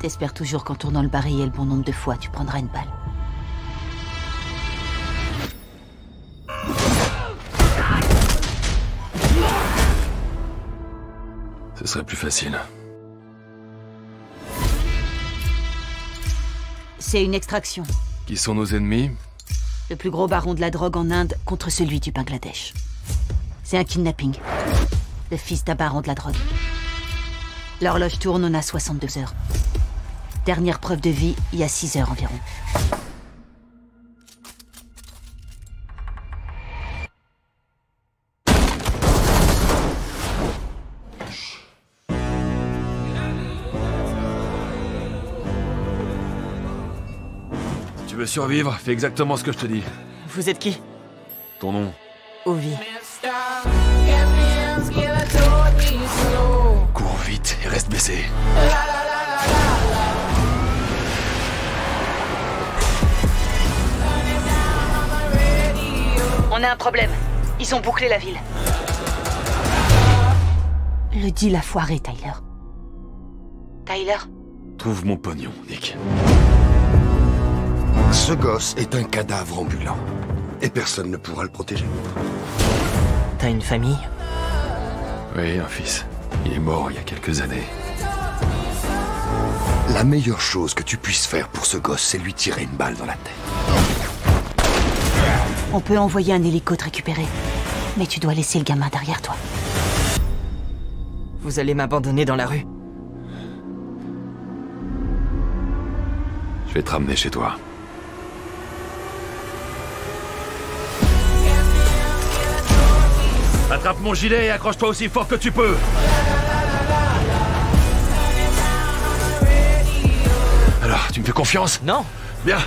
T'espères toujours qu'en tournant le barillet le bon nombre de fois, tu prendras une balle. Ce serait plus facile. C'est une extraction. Qui sont nos ennemis? Le plus gros baron de la drogue en Inde contre celui du Bangladesh. C'est un kidnapping. Le fils d'un baron de la drogue. L'horloge tourne, on a 62 heures. Dernière preuve de vie, il y a 6 heures environ. Tu veux survivre Fais exactement ce que je te dis. Vous êtes qui? Ton nom Ovi. On a un problème. Ils ont bouclé la ville. Le deal a foiré, Tyler. Tyler Trouve mon pognon, Nick. Ce gosse est un cadavre ambulant. Et personne ne pourra le protéger. T'as une famille? Oui, un fils. Il est mort il y a quelques années. La meilleure chose que tu puisses faire pour ce gosse, c'est lui tirer une balle dans la tête. On peut envoyer un hélico te récupérer. Mais tu dois laisser le gamin derrière toi. Vous allez m'abandonner dans la rue Je vais te ramener chez toi. Attrape mon gilet et accroche-toi aussi fort que tu peux. Alors, tu me fais confiance? Non Bien.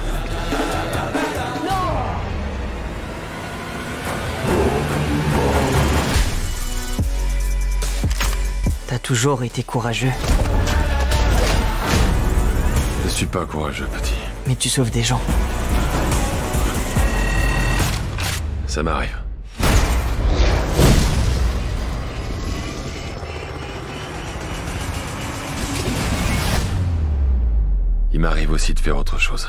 Toujours été courageux, Je suis pas courageux, petit. mais tu sauves des gens. Ça m'arrive. Il m'arrive aussi de faire autre chose.